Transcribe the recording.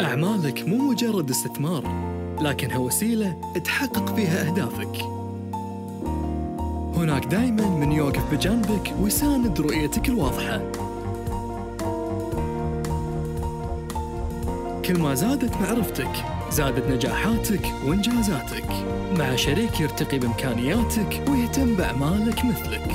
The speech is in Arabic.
أعمالك مو مجرد استثمار لكنها وسيلة تحقق فيها أهدافك. هناك دائما من يوقف بجانبك ويساند رؤيتك الواضحة. كل ما زادت معرفتك زادت نجاحاتك وإنجازاتك. مع شريك يرتقي بإمكانياتك ويهتم بأعمالك مثلك.